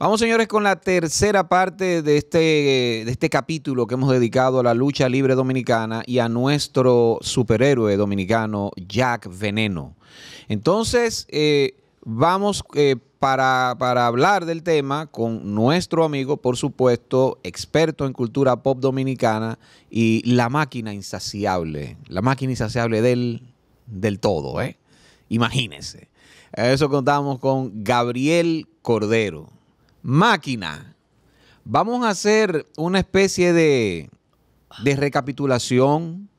Vamos, señores, con la tercera parte de este, de este capítulo que hemos dedicado a la lucha libre dominicana y a nuestro superhéroe dominicano, Jack Veneno. Entonces, eh, vamos eh, para, para hablar del tema con nuestro amigo, por supuesto, experto en cultura pop dominicana y la máquina insaciable, la máquina insaciable del, del todo, ¿eh? Imagínense. Eso contamos con Gabriel Cordero. Máquina. Vamos a hacer una especie de, de recapitulación.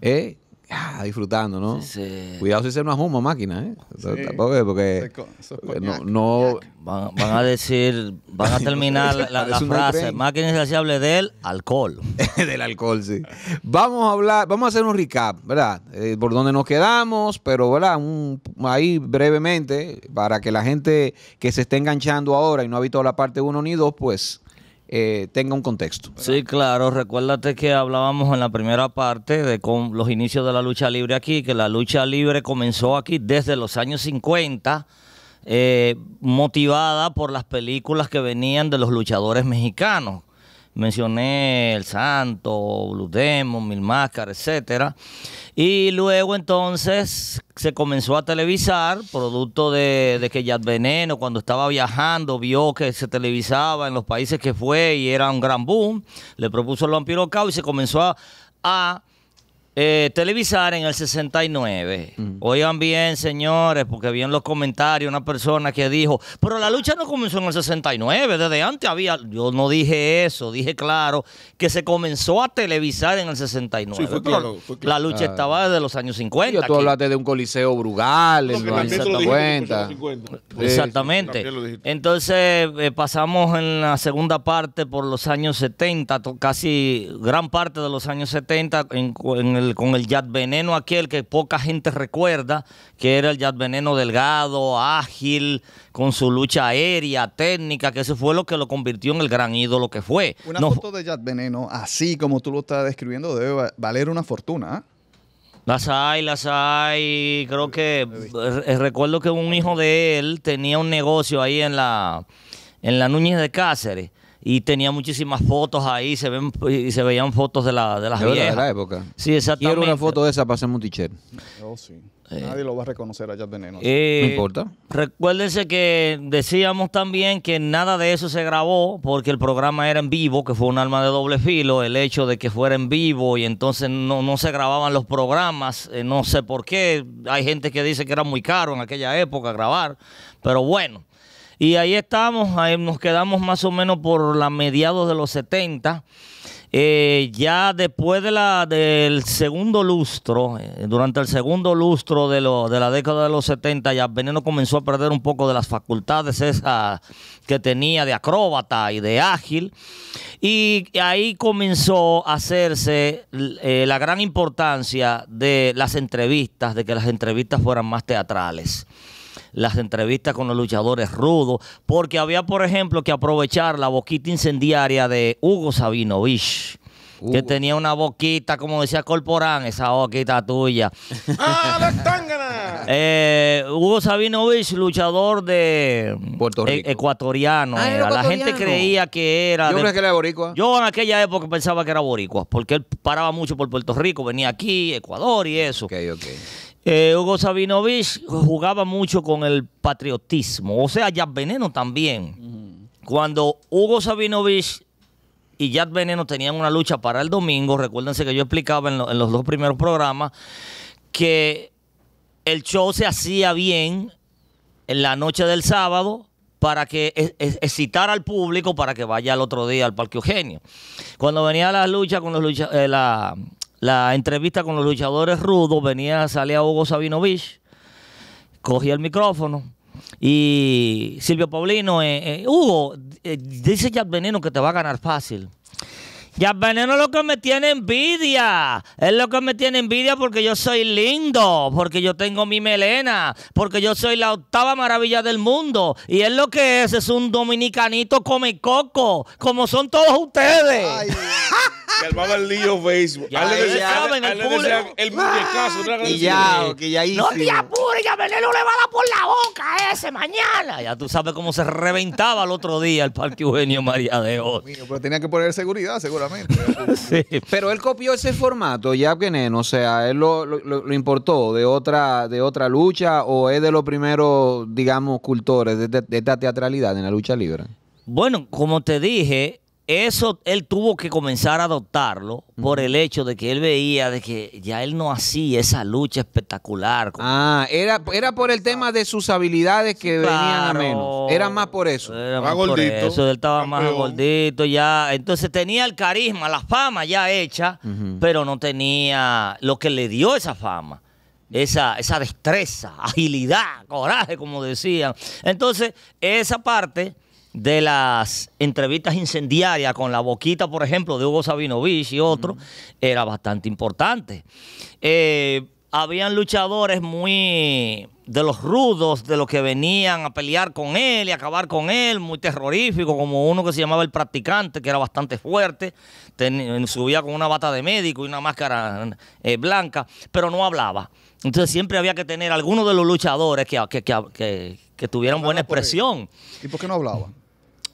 ¿eh? Ah, disfrutando, ¿no? Sí. Cuidado si se nos ahuma máquina, ¿eh? Sí. Porque, Eso es no, no- Van, van a decir, van a terminar la, la frase, máquina insaciable del alcohol. del alcohol, sí. Vamos a hablar, vamos a hacer un recap, ¿verdad? Eh, por donde nos quedamos, pero, ¿verdad? Un- ahí brevemente, para que la gente que se esté enganchando ahora y no ha visto la parte 1 ni 2, pues eh, tenga un contexto. Sí, claro, recuérdate que hablábamos en la primera parte de con los inicios de la lucha libre aquí, que la lucha libre comenzó aquí desde los años 50, eh, motivada por las películas que venían de los luchadores mexicanos. Mencioné El Santo, Blue Demon, Mil Máscaras, etcétera. Y luego entonces se comenzó a televisar, producto de, que Yad Veneno, cuando estaba viajando, vio que se televisaba en los países que fue y era un gran boom. Le propuso el vampiro Cao y se comenzó a, eh, televisar en el 69. Oigan bien, señores, porque vi en los comentarios una persona que dijo, pero la lucha no comenzó en el 69, desde antes había, yo no dije eso, dije claro que se comenzó a televisar en el 69. Sí, fue claro, fue claro. La lucha estaba desde los años 50. Yo, tú aquí. hablaste de un coliseo Brugal en los años tú lo dijiste, 50. mucho en los 50. Sí, Exactamente. Entonces eh, pasamos en la segunda parte por los años 70, to- casi gran parte de los años 70 en- en el- con el Yad Veneno aquel que poca gente recuerda, que era el Yad Veneno delgado, ágil, con su lucha aérea, técnica, que eso fue lo que lo convirtió en el gran ídolo que fue. Una No, foto de Jack Veneno, así como tú lo estás describiendo, debe va- valer una fortuna. ¿ah? Las hay, las hay. Creo que eh, recuerdo que un hijo de él tenía un negocio ahí en la en la Núñez de Cáceres y tenía muchísimas fotos ahí, se ven y se veían fotos de la de las De verdad, viejas. de la época. Sí, exactamente. Quiero una foto de esa para hacerme un t-shirt. Oh, sí. Nadie lo va a reconocer a Jack Veneno. Eh, No importa. Recuérdense que decíamos también que nada de eso se grabó porque el programa era en vivo, que fue un arma de doble filo, el hecho de que fuera en vivo y entonces no, no se grababan los programas, eh, no sé por qué, hay gente que dice que era muy caro en aquella época grabar, pero bueno. Y ahí estamos, ahí nos quedamos más o menos por la mediados de los 70. Eh, ya después de la, del segundo lustro, eh, durante el segundo lustro de, lo- de la década de los 70, ya Veneno comenzó a perder un poco de las facultades esas que tenía de acróbata y de ágil. Y ahí comenzó a hacerse eh, la gran importancia de las entrevistas, de que las entrevistas fueran más teatrales las entrevistas con los luchadores rudos, porque había, por ejemplo, que aprovechar la boquita incendiaria de Hugo Sabinovich, que tenía una boquita, como decía Corporán, esa boquita tuya. ¡Ah! Eh, Hugo Sabinovich, luchador de Puerto e- Rico. ecuatoriano. Ah, era era. La gente creía que era. Yo de- creo que era boricua. yo en aquella época pensaba que era boricua, porque él paraba mucho por Puerto Rico, venía aquí, Ecuador y eso. Ok, ok. Eh, Hugo Sabinovich jugaba mucho con el patriotismo, o sea, Yad Veneno también. Cuando Hugo Sabinovich y Yad Veneno tenían una lucha para el domingo, recuérdense que yo explicaba en, lo- en los dos primeros programas que el show se hacía bien en la noche del sábado para que e- e- excitar al público para que vaya al otro día al Parque Eugenio. Cuando venía la lucha con los lucha, eh, la, la entrevista con los luchadores rudos, venía, salía Hugo Sabinovich, cogía el micrófono y Silvio Paulino, eh, eh, Hugo, eh, dice Jack Veneno que te va a ganar fácil. Ya Veneno lo que me tiene envidia. Es lo que me tiene envidia porque yo soy lindo, porque yo tengo mi melena, porque yo soy la octava maravilla del mundo. Y él lo que es es un dominicanito come coco, como son todos ustedes. Ay, Que armaba el lío Facebook. Ya, ya saben, el muñecazo. Y ya, que ya No te apures, ya Veneno le va a dar por la boca a ese mañana. Ya tú sabes cómo se reventaba el otro día el Parque Eugenio María de Oz. pero tenía que poner seguridad, seguramente. Sí. Pero él copió ese formato, ya Veneno, o sea, él lo, lo- lo- lo importó de otra, de otra lucha o es de los primeros, digamos, cultores de, de- de esta teatralidad en la lucha libre. Bueno, como te dije, eso él tuvo que comenzar a adoptarlo por el hecho de que él veía de que ya él no hacía esa lucha espectacular. Ah, era, era por el tema de sus habilidades que venían a Claro. menos. Era más por eso. Era Más por gordito, eso, él estaba más gordito ya. Entonces tenía el carisma, la fama ya hecha, pero no tenía lo que le dio esa fama. Esa, esa destreza, agilidad, coraje, como decían. Entonces, esa parte de las entrevistas incendiarias con la boquita, por ejemplo, de Hugo Sabinovich y otros, era bastante importante. Eh, habían luchadores muy de los rudos, de los que venían a pelear con él y acabar con él, muy terrorífico, como uno que se llamaba el practicante, que era bastante fuerte, ten- subía con una bata de médico y una máscara eh, blanca, pero no hablaba. Entonces siempre había que tener alguno de los luchadores que, que, que, que- que tuvieran buena expresión. ¿Y por qué no hablaba?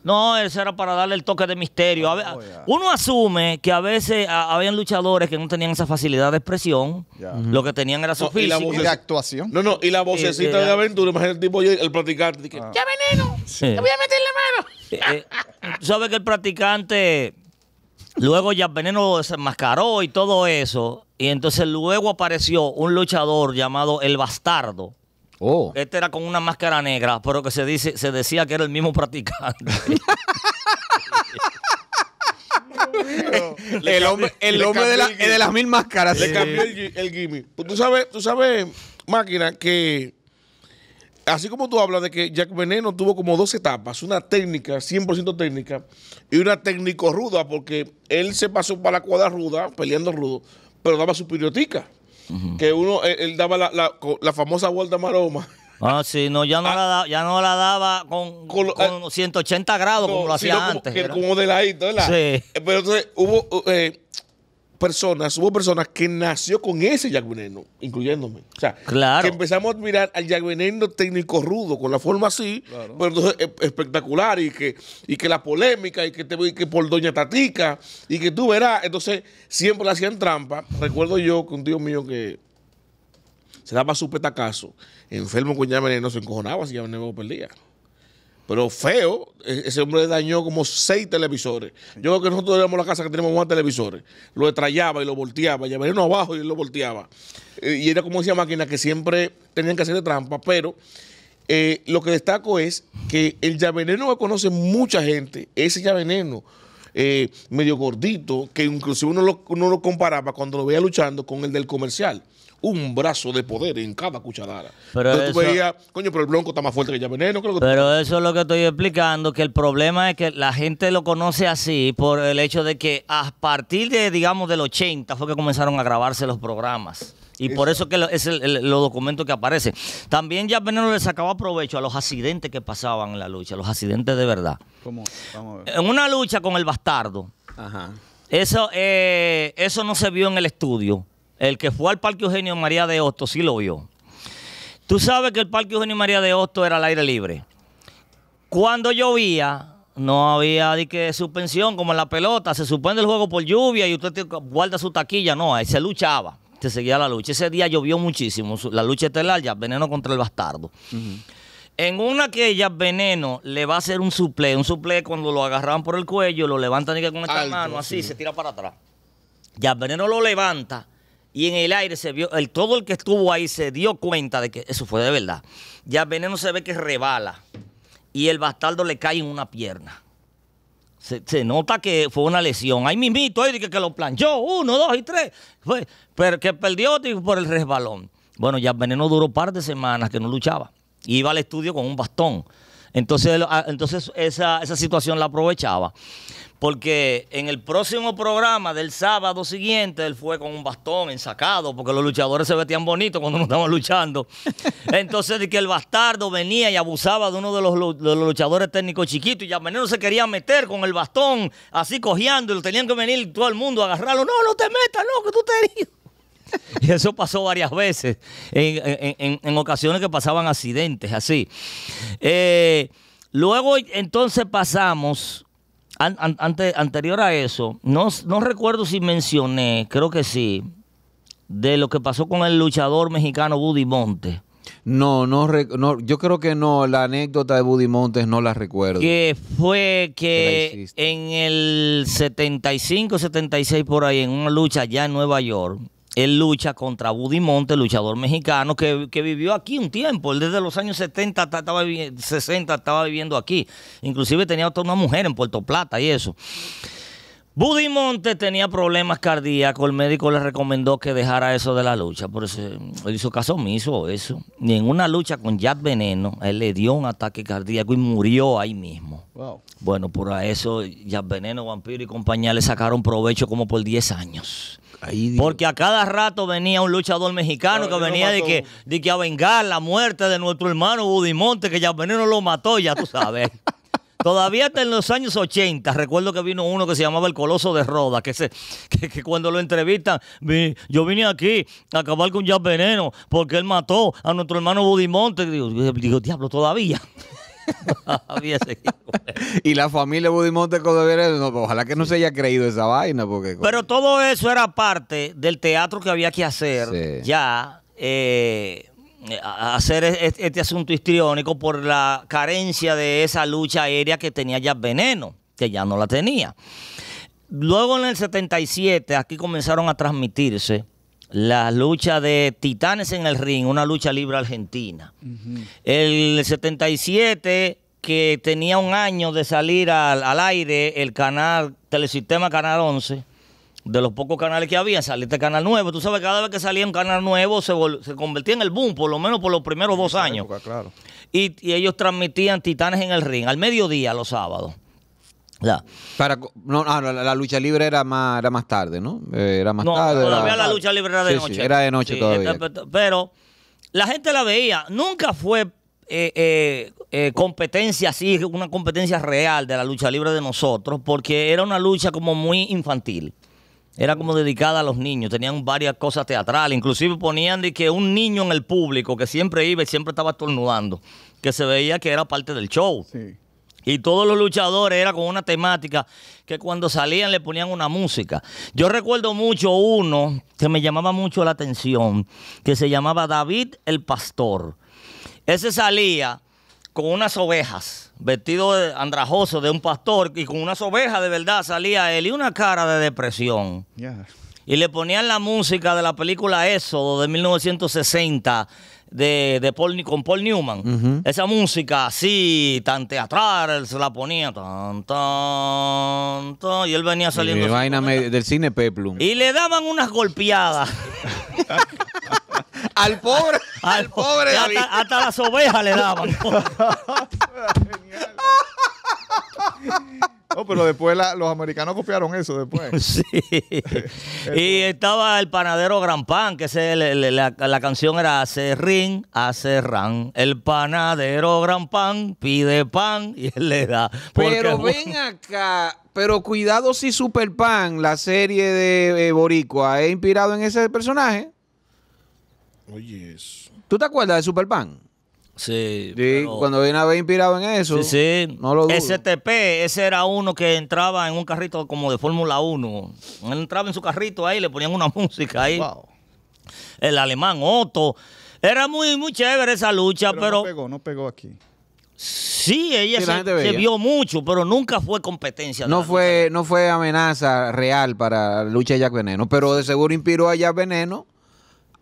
No, eso era para darle el toque de misterio. A Oh. Uno asume que a veces a- habían luchadores que no tenían esa facilidad de expresión. Lo que tenían era su No, y la físico. ¿Y voz de actuación? No, no, y la vocecita de aventura, imagínate el tipo, el practicante. que, Ah. ¡Ya veneno! Sí. ¡Te voy a meter la mano! Eh, eh, tú sabes que el practicante luego ya Veneno se enmascaró y todo eso. Y entonces luego apareció un luchador llamado El Bastardo. Oh. Este era con una máscara negra, pero que se dice, se decía que era el mismo practicante. El hombre, el hombre de, la- el de las mil máscaras. Le cambió el, el gimmick. Pues tú sabes, tú sabes, máquina, que así como tú hablas de que Jack Veneno tuvo como dos etapas, una técnica, 100% técnica, y una técnico ruda, porque él se pasó para la cuadra ruda, peleando rudo, pero daba su piriotica. Que uno, él, él daba la, la- la famosa vuelta maroma. Ah, sí, no, ya no, la, da- ya no la daba con, Con con 180 grados como lo hacía antes. que- como de ladito, ¿verdad? Sí. Eh, Pero entonces hubo eh, personas, hubo personas que nació con ese Jack Veneno, incluyéndome. O sea, Claro. que empezamos a admirar al Jack Veneno técnico rudo, con la forma así, pero entonces eh, espectacular, y que, y que la polémica, y que, te, y que por Doña Tatica, y que tú verás, entonces siempre le hacían trampa. Recuerdo yo que un tío mío que se daba su petacazo, enfermo con Jack Veneno, se encojonaba si Jack Veneno perdía. Pero feo, e- ese hombre dañó como seis televisores. Yo creo que nosotros éramos la casa que tenemos más televisores. Lo estrellaba y lo volteaba, ya veneno abajo y lo volteaba. Eh, Y era como decía máquina que siempre tenían que hacerle trampa, pero eh, lo que destaco es que el Yaveneno que conoce mucha gente, ese Yaveneno eh, medio gordito, que inclusive uno lo, uno lo comparaba cuando lo veía luchando con el del comercial. Un brazo de poder en cada cucharada. Pero Entonces tú eso- veías, coño, pero el bronco está más fuerte que. ¿qué es lo que tú- Pero eso es lo que estoy explicando, que el problema es que la gente lo conoce así por el hecho de que a partir de, digamos, del 80 fue que comenzaron a grabarse los programas. Y por eso que es el, el- los documentos que aparecen. También ya Veneno le sacaba provecho a los accidentes que pasaban en la lucha, los accidentes de verdad. ¿Cómo? Vamos a ver. En una lucha con el bastardo, Ajá. eso, eh, eso no se vio en el estudio. El que fue al Parque Eugenio María de Hosto sí lo vio. Tú sabes que el Parque Eugenio María de Hosto era al aire libre. Cuando llovía, no había de que suspensión como en la pelota. Se suspende el juego por lluvia y usted te- guarda su taquilla. No, ahí se luchaba. Se seguía la lucha. Ese día llovió muchísimo. La lucha estelar ya, veneno contra el bastardo. En una que ella, Veneno, le va a hacer un suple. Un suple cuando lo agarraban por el cuello, lo levantan y que con esta Alto, mano así, sí. se tira para atrás. Ya Veneno lo levanta y en el aire se vio, el, todo el que estuvo ahí se dio cuenta de que eso fue de verdad. Ya Veneno se ve que rebala y el bastardo le cae en una pierna. Se, nota que fue una lesión. Ahí mismito, ahí que, que lo planchó, uno, dos y tres. Fue, pero que perdió por el resbalón. Bueno, ya Veneno duró un par de semanas que no luchaba. Iba al estudio con un bastón. Entonces, ah, entonces esa, esa situación la aprovechaba. Porque en el próximo programa del sábado siguiente, él fue con un bastón ensacado, porque los luchadores se vestían bonitos cuando no estaban luchando. Entonces, de que el bastardo venía y abusaba de uno de los, lu- de los luchadores técnicos chiquitos, y ya Veneno se quería meter con el bastón, así cojeando, y lo tenían que venir todo el mundo a agarrarlo. No, no te metas, no, que tú te herido. Y eso pasó varias veces, en, en- en- en ocasiones que pasaban accidentes así. Eh, luego entonces pasamos, an- an- ante- anterior a eso, no, no recuerdo si mencioné, creo que sí, de lo que pasó con el luchador mexicano Buddy Monte. No, no, no, yo creo que no, la anécdota de Buddy Montes no la recuerdo. Que fue que en el 75, 76 por ahí, en una lucha allá en Nueva York, él lucha contra Buddy Monte, luchador mexicano, que, que vivió aquí un tiempo. Él desde los años 70, hasta estaba vivi- 60 estaba viviendo aquí. Inclusive tenía hasta una mujer en Puerto Plata y eso. Buddy Monte tenía problemas cardíacos, el médico le recomendó que dejara eso de la lucha, por eso él hizo caso omiso eso. Y en una lucha con Jack Veneno, él le dio un ataque cardíaco y murió ahí mismo. Wow. Bueno, por eso Jack Veneno, Vampiro y compañía le sacaron provecho como por 10 años. Ahí. Porque a cada rato venía un luchador mexicano que venía de que, de que a vengar la muerte de nuestro hermano Buddy Monte, que Jack Veneno lo mató, ya tú sabes. Todavía hasta en los años 80, recuerdo que vino uno que se llamaba el Coloso de Roda, que, se, que, que cuando lo entrevistan, vi- yo vine aquí a acabar con Jack Veneno porque él mató a nuestro hermano Buddy Monte. Digo, digo, diablo, todavía. Y la familia todavía, no, ojalá que no se haya creído esa vaina, porque Pero todo eso era parte del teatro que había que hacer Sí. ya. eh, hacer e- e- este asunto histriónico por la carencia de esa lucha aérea que tenía ya Veneno, que ya no la tenía. Luego en el 77 aquí comenzaron a transmitirse la lucha de Titanes en el ring, una lucha libre argentina. El 77 que tenía un año de salir al, al aire el canal Telesistema Canal 11 de los pocos canales que había, salía este canal nuevo. Tú sabes, cada vez que salía un canal nuevo se, se convertía en el boom, por lo menos por los primeros dos años. Época, claro. Y, y ellos transmitían Titanes en el ring al mediodía los sábados. Ya. para co- no, ah, no, la, la lucha libre era más, era más tarde, ¿no? Eh, era más No, tarde. todavía era- la lucha libre era de Sí, sí, noche. era de noche Sí, todavía. este, Pero la gente la veía. Nunca fue eh, eh, eh, competencia así, una competencia real de la lucha libre de nosotros, porque era una lucha como muy infantil. Era como dedicada a los niños, tenían varias cosas teatrales, inclusive ponían de que un niño en el público que siempre iba y siempre estaba estornudando, que se veía que era parte del show. Sí. Y todos los luchadores era con una temática que cuando salían le ponían una música. Yo recuerdo mucho uno que me llamaba mucho la atención, que se llamaba David el Pastor. Ese salía con unas ovejas, vestido de andrajoso de un pastor, y con unas ovejas de verdad salía él y una cara de depresión. Y le ponían la música de la película Éxodo de 1960 de, de Paul, con Paul Newman. Esa música así, tan teatral, él se la ponía. Tan, tan, tan, y él venía Y saliendo. así vaina me- del cine Peplum. Y le daban unas golpeadas. al pobre, al pobre hasta, hasta las ovejas le daban. No, pero después la- los americanos copiaron eso después. Sí. y estaba el panadero Gran Pan, que le- le- la, la canción era Hace rin, hace ran. El panadero Gran Pan pide pan y él le da. Pero ven acá, pero cuidado si Super Pan, la serie de eh, Boricua, es inspirado en ese personaje. Oye, eso. ¿Tú te acuerdas de Super Pan? Sí, Sí, pero- cuando viene a ver inspirado en eso. Sí, sí. No lo dudo. STP, ese era uno que entraba en un carrito como de Fórmula 1. Él entraba en su carrito ahí, le ponían una música ahí. Wow. El alemán Otto. Era muy, muy chévere esa lucha, Pero, pero, no pegó, no pegó aquí. sí, ella Sí, se, vio mucho, pero nunca fue competencia. No fue, no fue amenaza real para la lucha de Jack Veneno, pero de seguro inspiró a Jack Veneno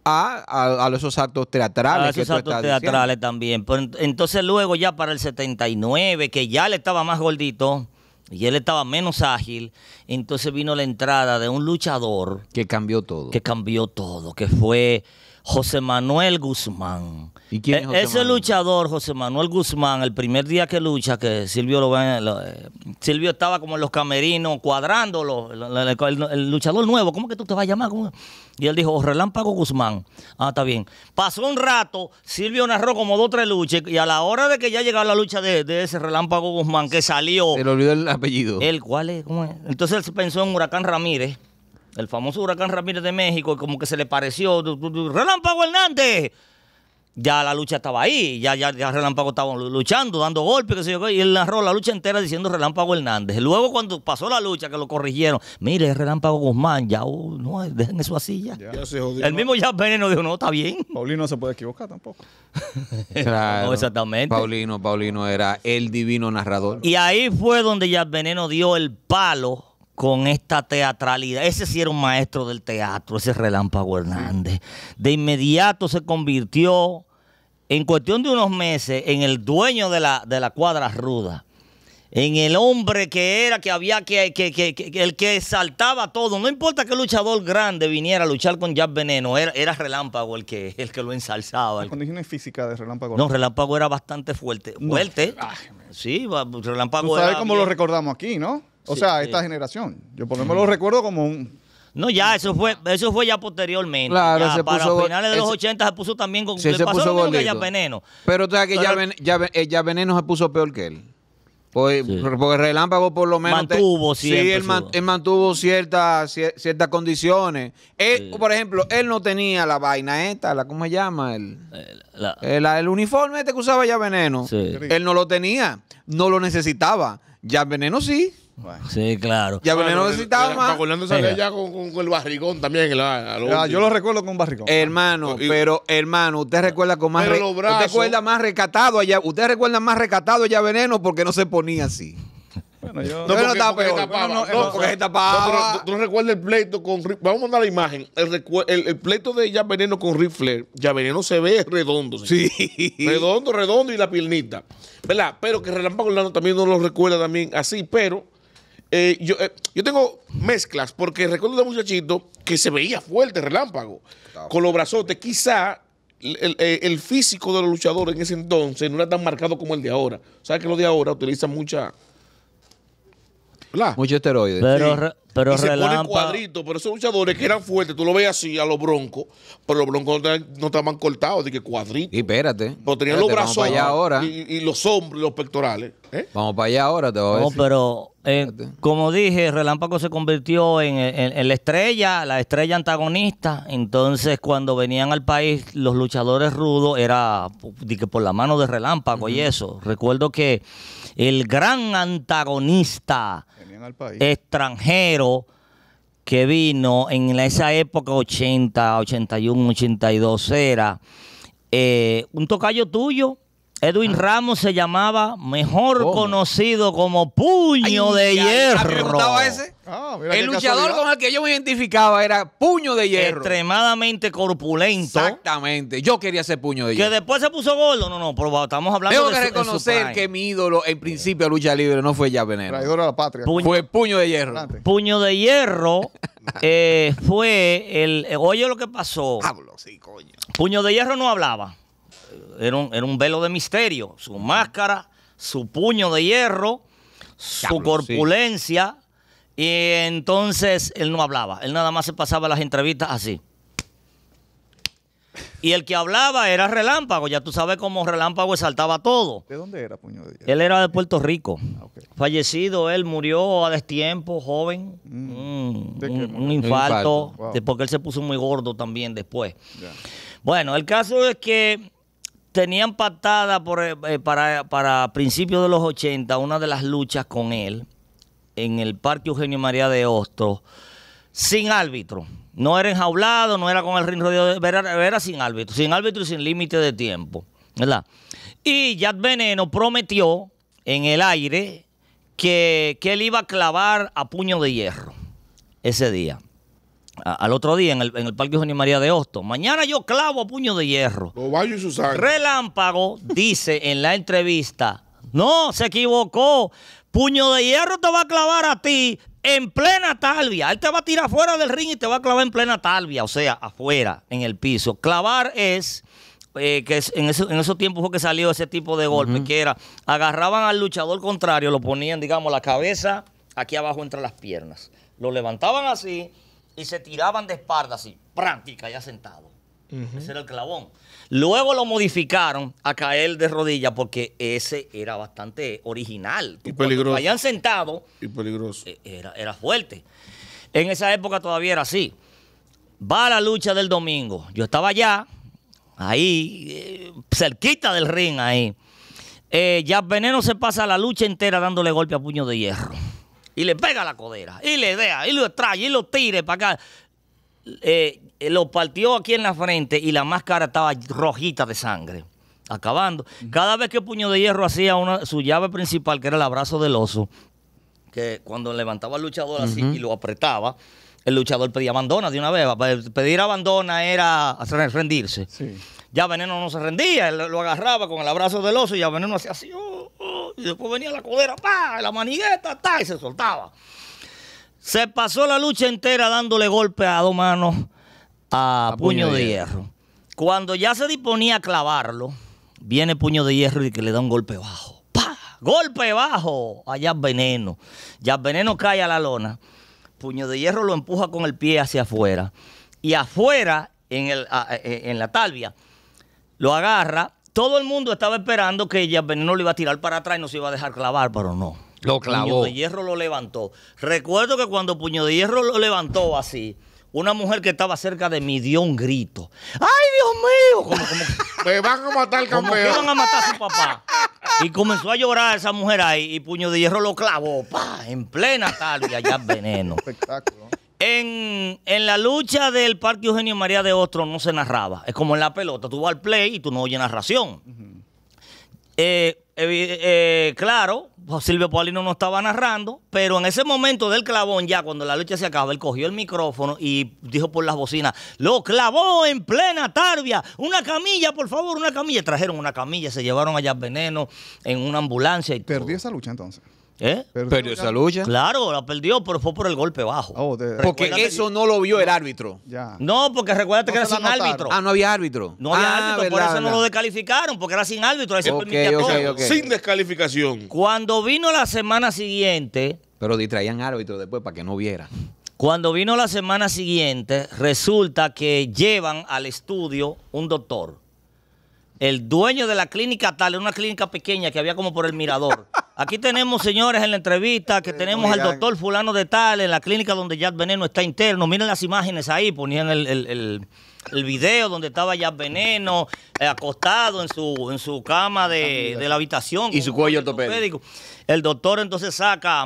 a, a, a esos actos teatrales. Que esos actos teatrales también. Pero entonces luego ya para el 79, que ya le estaba más gordito y él estaba menos ágil, entonces vino la entrada de un luchador Que cambió todo. que cambió todo, que fue José Manuel Guzmán. ¿Y quién es E- José Ese Manuel? luchador, José Manuel Guzmán, el primer día que lucha, que Silvio lo ve, lo- eh, Silvio estaba como en los camerinos cuadrándolo, el, el- el- el luchador nuevo, ¿cómo que tú te vas a llamar? ¿Cómo? Y él dijo, Relámpago Guzmán. Ah, está bien. Pasó un rato, Silvio narró como dos o tres luchas, y a la hora de que ya llegaba la lucha de, de ese Relámpago Guzmán, que salió, Se le olvidó el apellido. él, ¿cuál es? ¿Cómo es? Entonces él se pensó en Huracán Ramírez, el famoso Huracán Ramírez de México, y como que se le pareció, Relámpago Hernández. Ya la lucha estaba ahí, ya, ya, ya Relámpago estaba luchando, dando golpes, qué sé yo, qué, y él narró la lucha entera diciendo Relámpago Hernández. Luego cuando pasó la lucha, que lo corrigieron, mire, es Relámpago Guzmán, ya, uh, no, dejen eso así ya. Ya se jodió. El mismo ya Veneno dijo, no, está bien. Paulino no se puede equivocar tampoco. Claro. No, exactamente. Paulino, Paulino era el divino narrador. Y ahí fue donde ya Veneno dio el palo con esta teatralidad. Ese sí era un maestro del teatro, ese Relámpago Hernández. De inmediato se convirtió, en cuestión de unos meses, en el dueño de la, de la cuadra ruda. En el hombre que era, que había que, que, que- que- el que saltaba todo. No importa qué luchador grande viniera a luchar con Jack Veneno, era, era Relámpago el que, el que lo ensalzaba. Las condiciones físicas de Relámpago. no, Relámpago era bastante fuerte. Fuerte. Sí, va- Relámpago Tú sabes era cómo lo recordamos aquí, ¿no? O Sí, sea, sí. esta generación. Yo por lo menos lo recuerdo como un... No, ya, eso fue, eso fue ya posteriormente. Claro, Ya se para puso- finales de los ese- 80 se puso también con. Sí, le se pasó puso lo mismo que ya Veneno. Pero tú sabes que ya, Pero- ven- ya, ven- eh, ya Veneno se puso peor que él. Pues, Porque Relámpago por lo menos... te- Mantuvo Sí, siempre él, man- su- él mantuvo ciertas cier- ciertas condiciones. Él, Por ejemplo, él no tenía la vaina esta, la ¿cómo se llama? El, Eh, la- el, el uniforme este que usaba ya Veneno. Sí. Él no lo tenía, no lo necesitaba. Ya Veneno sí. Bueno. sí, claro. Ya Bueno, Veneno el- necesitaba el- más. Ya con, con- con el barrigón también. la- Ah, último. yo lo recuerdo con un barricón. Hermano, Y- pero hermano, usted recuerda con más re- usted recuerda más recatado allá, usted recuerda más recatado allá Veneno porque no se ponía así. Bueno, yo... No, Pero estaba porque peor. tapaba. No, no, no, porque se tapaba. No, pero tú- tú no recuerdas el pleito con Vamos a mandar la imagen. El, el- el pleito de Ya Veneno con Ric Flair. Ya Veneno se ve redondo. señor. Sí. Redondo, redondo y la piernita. ¿Verdad? Pero que Relámpago Orlando también no lo recuerda también así. Pero eh, yo, eh, yo tengo mezclas porque recuerdo de muchachito que se veía fuerte Relámpago. Con los brazotes. Quizá el, el- el físico de los luchadores en ese entonces no era tan marcado como el de ahora. ¿Sabes que los de ahora utilizan mucha... ¿Verdad? Mucho esteroide. Pero, Sí. Pero y se ponen Relámpago. cuadritos, pero esos luchadores que eran fuertes, tú lo ves así a los broncos, pero los broncos no, estaban cortados, de que cuadritos. Y espérate. Pero tenían Espérate, los Vamos brazos para allá ahora. y, y los hombros y los pectorales. ¿eh? Vamos para allá ahora, te voy a No, decir. pero eh, como dije, Relámpago se convirtió en, en- en la estrella, la estrella antagonista. Entonces, cuando venían al país los luchadores rudos, era di que por la mano de Relámpago y eso. Recuerdo que el gran antagonista al país. extranjero que vino en esa época 80, 81, 82 era eh, un tocayo tuyo. Edwin Ramos se llamaba, mejor ¿Cómo? conocido como Puño de Ay, ay, Hierro. ¿A ese? Ah, mira El luchador casualidad. con el que yo me identificaba era Puño de Hierro. Extremadamente corpulento. Exactamente. Yo quería ser Puño de Que Hierro. después se puso gordo. No, no, pero estamos hablando Tengo de que su- en su reconocer que mi ídolo en principio de lucha libre no fue ya Veneno. Traidor a la patria. Puño- Fue Puño de Hierro. Adelante. Puño de Hierro eh, fue el. eh, Oye, lo que pasó. Pablo, sí, coño. Puño de Hierro no hablaba. Era un, era un velo de misterio. Su máscara, su puño de hierro, su Diablo, corpulencia. Y entonces él no hablaba. Él nada más se pasaba las entrevistas así. Y el que hablaba era Relámpago. Ya tú sabes cómo Relámpago exaltaba todo. ¿De dónde era Puño de Hierro? Él era de Puerto Rico. Ah. Fallecido, él murió a destiempo, joven. Un, ¿De qué un- infarto. infarto. Wow. porque él se puso muy gordo también después. Bueno, el caso es que tenían pactada eh, eh, para, principios de los 80 una de las luchas con él en el Parque Eugenio María de Hostos sin árbitro. No era enjaulado, no era con el ring rodeado, de- era, era sin árbitro, sin árbitro y sin límite de tiempo, ¿verdad? Y Jack Veneno prometió en el aire que, que él iba a clavar a puño de hierro ese día. A- al otro día en el, en el Parque María de Hostos. Mañana yo clavo a puño de hierro. Bayos y sangre. Relámpago dice en la entrevista, No, se equivocó. Puño de hierro te va a clavar a ti en plena talvia. Él te va a tirar fuera del ring y te va a clavar en plena talvia, o sea, afuera, en el piso. Clavar es, eh, que en, eso- en esos tiempos fue que salió ese tipo de golpe, que era, agarraban al luchador contrario, lo ponían, digamos, la cabeza aquí abajo entre las piernas. Lo levantaban así y se tiraban de espalda así, práctica, ya sentado. Ese era el clavón. Luego lo modificaron a caer de rodillas porque ese era bastante original. Y peligroso. caían sentado, Y peligroso. eh, era, era fuerte. En esa época todavía era así. Va a la lucha del domingo. Yo estaba allá, ahí, eh, cerquita del ring, ahí. Eh, ya Veneno se pasa la lucha entera dándole golpe a puño de hierro. Y le pega la codera, y le deja, y lo extrae, y lo tire para acá. Eh, eh, lo partió aquí en la frente y la máscara estaba rojita de sangre. Acabando. Cada vez que Puño de Hierro hacía una, su llave principal, que era el abrazo del oso, que cuando levantaba al luchador así y lo apretaba, el luchador pedía abandona de una vez. Pa- Pedir abandona era rendirse. Sí. Ya Veneno no se rendía, él lo agarraba con el abrazo del oso y ya Veneno hacía así, oh, y después venía la codera, pa, la manigueta, ta, y se soltaba. Se pasó la lucha entera dándole golpe a dos manos a, puño, de, hierro. Cuando ya se disponía a clavarlo, viene puño de hierro y que le da un golpe bajo. ¡Pa! Golpe bajo a Jazz Veneno. Jazz Veneno cae a la lona. Puño de hierro lo empuja con el pie hacia afuera. Y afuera, en, el, en la talvia, lo agarra. Todo el mundo estaba esperando que Jazz Veneno lo iba a tirar para atrás y no se iba a dejar clavar, pero no. Lo Puño clavó. de hierro lo levantó. Recuerdo que cuando Puño de hierro lo levantó así, una mujer que estaba cerca de mí dio un grito. ¡Ay, Dios mío! Como, como, Me van a matar, como que campeón. a matar a su papá. Y comenzó a llorar esa mujer ahí y Puño de hierro lo clavó. ¡pa! En plena talvia, ya veneno. Espectáculo. En, en la lucha del Parque Eugenio María de Ostro no se narraba. Es como en la pelota. Tú vas al play y tú no oyes narración. Eh, eh, claro, Silvio Paulino no estaba narrando, pero en ese momento del clavón, ya cuando la lucha se acaba, él cogió el micrófono y dijo por las bocinas: Lo clavó en plena tarbia. Una camilla, por favor, una camilla. Trajeron una camilla, se llevaron allá veneno en una ambulancia y todo. Perdió esa lucha entonces. ¿Eh? Perdió esa lucha. Claro, la perdió, pero fue por el golpe bajo. Oh, de- Porque Recuérdate eso no lo vio el árbitro. ya. No, porque recuérdate No que era sin árbitro. Ah, no había árbitro. No había Ah, árbitro, por verdad, eso no lo descalificaron, porque era sin árbitro, ahí se permitía todo. Sin descalificación. Cuando vino la semana siguiente, Pero distraían árbitro después para que no viera. cuando vino la semana siguiente, resulta que llevan al estudio un doctor. El dueño de la clínica tal, una clínica pequeña que había como por el mirador. Aquí tenemos, señores, en la entrevista que tenemos al doctor fulano de tal en la clínica donde Jack Veneno está interno. Miren las imágenes ahí, ponían el, el- el- el video donde estaba Jack Veneno eh, acostado en su, en su cama de, de la habitación. Y su cuello ortopédico. El doctor entonces saca,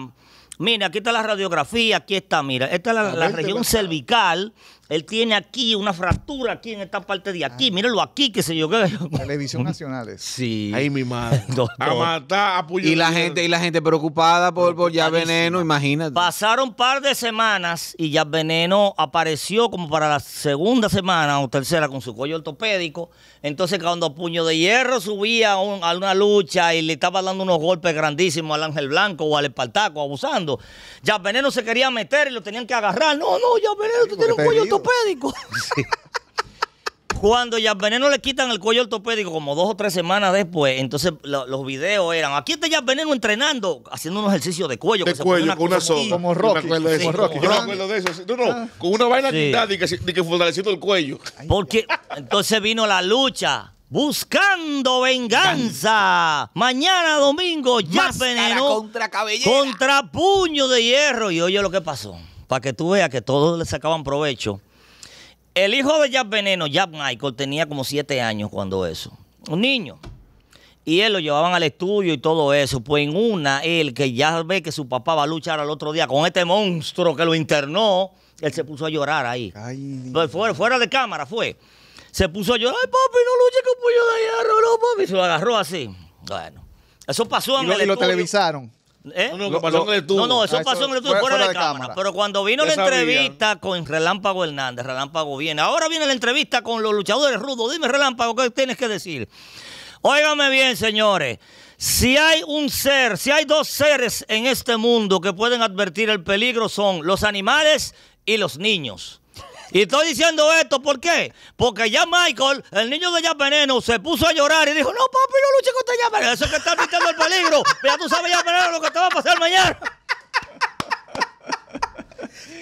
mira, aquí está la radiografía, aquí está, mira, esta es la, región cervical. Él tiene aquí una fractura aquí en esta parte de aquí. Míralo aquí, qué sé yo qué. Televisión Nacionales. Sí. Ahí mi madre. Doctor. A matar a Y la de gente, y la gente preocupada por, por ya veneno, imagínate. Pasaron un par de semanas y ya Veneno apareció como para la segunda semana o tercera con su cuello ortopédico. Entonces cuando Puño de Hierro subía a, un- a una lucha y le estaba dando unos golpes grandísimos al Ángel Blanco o al Espartaco abusando, ya Veneno se quería meter y lo tenían que agarrar. No, no, ya Veneno, tú porque tienes un cuello herido. Ortopédico. Cuando ya Veneno le quitan el cuello ortopédico, como dos o tres semanas después, entonces lo- los videos eran, aquí está ya Veneno entrenando, haciendo un ejercicio de cuello. De que se ponía cuello, con una soga. Como Yo Rocky, Me acuerdo de sí, eso. como Yo me Rocky. acuerdo de eso. No, no, con una vaina Sí. quitada y que, de que fortaleciendo el cuello. Porque entonces vino la lucha. Buscando venganza. Mañana domingo, ya Máscara veneno contra cabellera. contra puño de hierro. Y oye lo que pasó. Para que tú veas que todos le sacaban provecho. El hijo de Jack Veneno, Jack Michael, tenía como siete años cuando eso. Un niño. Y él lo llevaban al estudio y todo eso. Pues en una, él que ya ve que su papá va a luchar al otro día con este monstruo que lo internó, él se puso a llorar ahí. Ay, Pues fuera, fuera de cámara fue. Se puso a llorar, ay papi, no luche con puño de hierro, no papi. Y se lo agarró así. Bueno, eso pasó y en lo, el y lo estudio. televisaron. ¿Eh? No, no, pasó lo- en el estudio. No, no, eso Ah, pasó eso en el estudio fue fuera, fuera de, de cámara. cámara. Pero cuando vino Ya la sabía. entrevista con Relámpago Hernández, Relámpago viene. Ahora viene la entrevista con los luchadores rudos. Dime, Relámpago, ¿qué tienes que decir? Óigame bien, señores. Si hay un ser, si hay dos seres en este mundo que pueden advertir el peligro, son los animales y los niños. Y estoy diciendo esto, ¿por qué? Porque ya Michael, el niño de ya Veneno, se puso a llorar y dijo, no, papi, no luche contra ya Veneno, eso es que está advirtiendo el peligro. Ya tú sabes ya Veneno lo que te va a pasar mañana.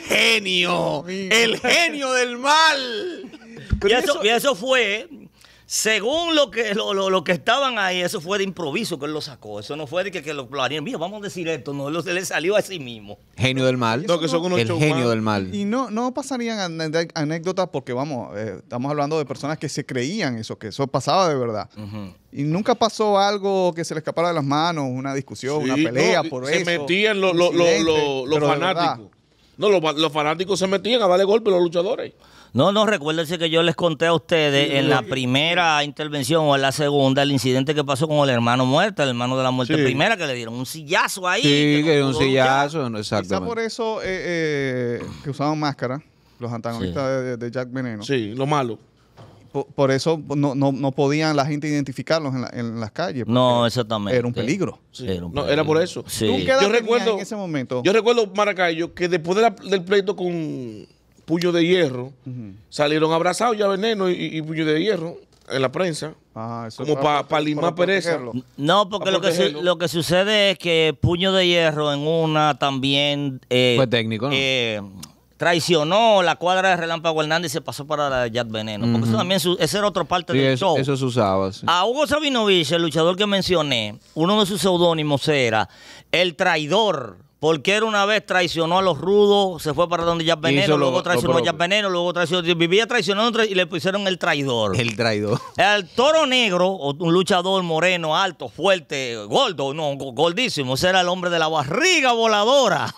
Genio, el genio del mal. Y eso, y eso fue, según lo que, lo, lo- lo que estaban ahí, eso fue de improviso que él lo sacó. Eso no fue de que, que lo planearon. Mira, vamos a decir esto, no, lo- se le salió a sí mismo. Genio del mal. No, que son unos el genio del mal. Y no, no pasarían anécdotas porque, vamos, eh, estamos hablando de personas que se creían eso, que eso pasaba de verdad. Y nunca pasó algo que se le escapara de las manos, una discusión, una pelea no, por se eso. metían los, fanáticos. No, los, los fanáticos se metían a darle golpe a los luchadores. No, no, recuérdense que yo les conté a ustedes en la primera intervención o en la segunda el incidente que pasó con el hermano muerto, el hermano de la muerte Sí. primera, que le dieron un sillazo ahí. Sí, que era un sillazo, no, Quizá por eso eh, eh, que usaban máscara, los antagonistas de, de Jack Veneno. Sí, lo malo. Por, por eso no, no, no podían la gente identificarlos en, la- en las calles. No, exactamente. Era un peligro. Sí. Era un No, era por eso. Sí. ¿Tú qué edad Yo recuerdo- en ese momento? Yo recuerdo, Maracayo, que después de la- del pleito con Puño de Hierro, salieron abrazados ya Veneno y, y Puño de Hierro en la prensa. Ah, eso como para- pa- pa limar pereza. No, porque lo que, su- lo que sucede es que Puño de Hierro en una también... eh, Fue técnico, ¿no? eh, traicionó la cuadra de Relámpago Hernández y se pasó para la de Jack Veneno. Porque eso también, su- esa era otra parte Sí, del show. eso se usaba. sí. A Hugo Sabinovich, el luchador que mencioné, uno de sus seudónimos era El Traidor. Porque él una vez traicionó a los rudos, se fue para donde Jack Veneno, luego traicionó a. Jack Veneno, luego traicionó, vivía traicionando tra- y le pusieron el traidor. El traidor. El toro negro, o un luchador moreno, alto, fuerte, gordo, no, go- gordísimo, ese era el hombre de la barriga voladora.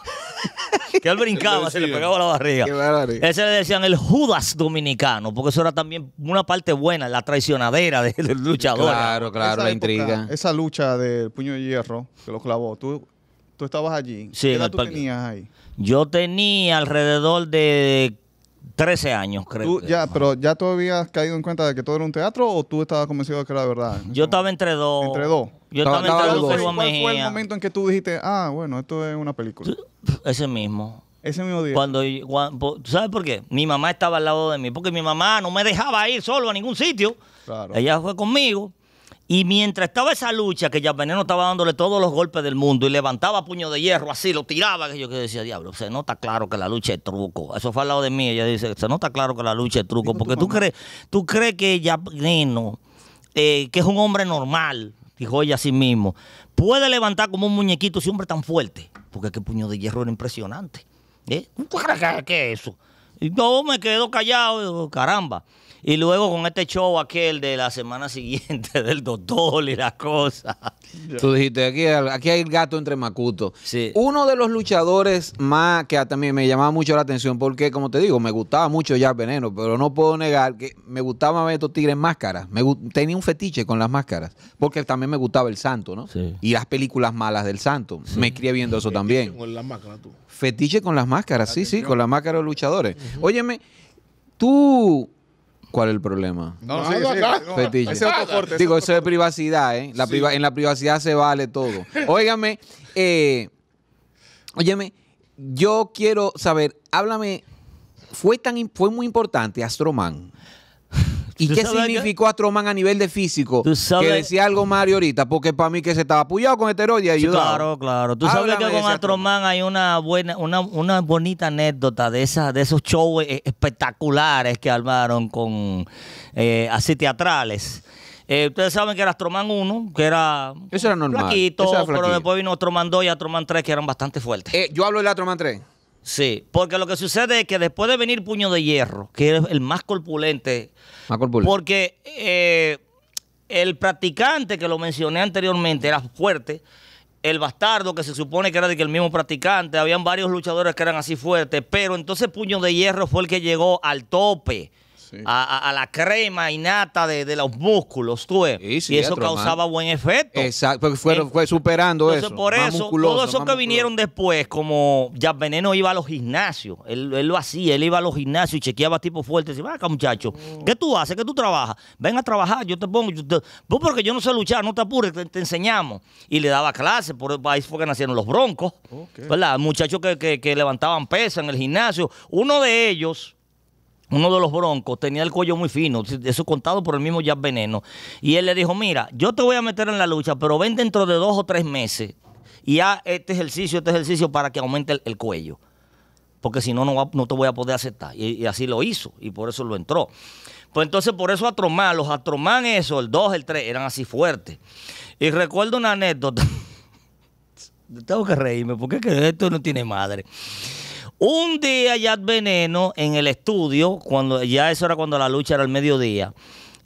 que él brincaba, se le pegaba la barriga. Ese le decían el Judas dominicano, porque eso era también una parte buena, la traicionadera de- del luchador. Claro, claro, Esa la época, intriga. Esa lucha del puño de hierro que lo clavó, tú, tú estabas allí. Sí, ¿Qué edad tú tenías ahí? Yo tenía alrededor de 13 años, creo. Tú que. ya, pero ya tú habías caído en cuenta de que todo era un teatro o tú estabas convencido de que era verdad. Yo estaba entre dos. Entre dos. Yo Estaba- entre dos. ¿Cuál fue el momento en que tú dijiste, ah, bueno, esto es una película? Ese mismo. Ese mismo día. Cuando, cuan- po- ¿tú sabes por qué? Mi mamá estaba al lado de mí, porque mi mamá no me dejaba ir solo a ningún sitio. Claro. Ella fue conmigo. Y mientras estaba esa lucha, que ya Veneno estaba dándole todos los golpes del mundo y levantaba puño de hierro así, lo tiraba, que yo que decía, diablo, se nota claro que la lucha es truco. Eso fue al lado de mí. Ella dice, se nota claro que la lucha es truco. Porque tú crees, tú crees que ya Veneno, eh, que es un hombre normal, dijo ella a sí mismo, puede levantar como un muñequito ese hombre tan fuerte. Porque que puño de hierro era impresionante. ¿Eh? ¿Tú crees que es eso? Y yo me quedo callado, digo, caramba. Y luego con este show aquel de la semana siguiente del doctor y las cosas. Tú dijiste, aquí, aquí hay el gato entre macutos. Sí. Uno de los luchadores más que también me llamaba mucho la atención, porque como te digo, me gustaba mucho Jack Veneno, pero no puedo negar que me gustaba ver estos tigres en máscaras. Me tenía un fetiche con las máscaras, porque también me gustaba el santo, ¿no? Sí. Y las películas malas del santo. Me crié viendo eso también. Con tú. Fetiche con las máscaras, sí, sí, con las máscaras de los luchadores. Óyeme, tú... ¿Cuál es el problema? No, Nada, sí, sí, no, Fetiche. ese otro corte, ese Digo, otro eso es privacidad, ¿eh? La priva- en la privacidad se vale todo. Óigame, eh, óyeme, yo quiero saber, háblame, fue tan fue muy importante Astroman. ¿Y ¿Tú qué significó Astroman a nivel de físico? Que decía algo Mario ahorita, porque para mí que se estaba apoyado con esteroides y Sí, claro, claro. Tú sabes que con Astroman hay una buena, una, una bonita anécdota de esas, de esos shows eh, espectaculares que armaron con eh, así teatrales. Eh, ustedes saben que era Astroman 1, que era, Eso era normal, flaquito, eso era pero después vino Astroman 2 y Astroman 3 que eran bastante fuertes. Eh, yo hablo del Astroman 3. Sí, porque lo que sucede es que después de venir Puño de Hierro, que es el más corpulente, Más corpulento. porque eh, el practicante que lo mencioné anteriormente era fuerte, el bastardo que se supone que era de que el mismo practicante, habían varios luchadores que eran así fuertes, pero entonces Puño de Hierro fue el que llegó al tope. Sí. a, la crema innata de, de los músculos, tú ves. Sí, sí, y eso causaba buen efecto. Exacto, porque fueron, fue superando Entonces, eso. por eso, musculoso, todo eso más que vinieron después, como ya Veneno iba a los gimnasios, él, él lo hacía, él iba a los gimnasios y chequeaba tipo fuerte. "Ven acá, muchacho, ¿qué tú haces? ¿Qué tú trabajas? Ven a trabajar, yo te pongo. yo te- Vos porque yo no sé luchar, no te apures, te, te enseñamos. Y le daba clases, por ahí fue que nacieron los broncos, Ok. ¿verdad? Muchachos que, que- que levantaban pesas en el gimnasio. Uno de ellos, uno de los broncos tenía el cuello muy fino, eso contado por el mismo Jack Veneno. Y él le dijo, mira, yo te voy a meter en la lucha, pero ven dentro de dos o tres meses y haz este ejercicio, este ejercicio para que aumente el, el cuello. Porque si no, no, te voy a poder aceptar. Y, y así lo hizo, y por eso lo entró. Pues entonces, por eso Atromán, los Atromán, eso, el 2, el 3, eran así fuertes. Y recuerdo una anécdota. Tengo que reírme, porque que esto no tiene madre. Un día Yad Veneno en el estudio, cuando ya eso era cuando la lucha era al mediodía,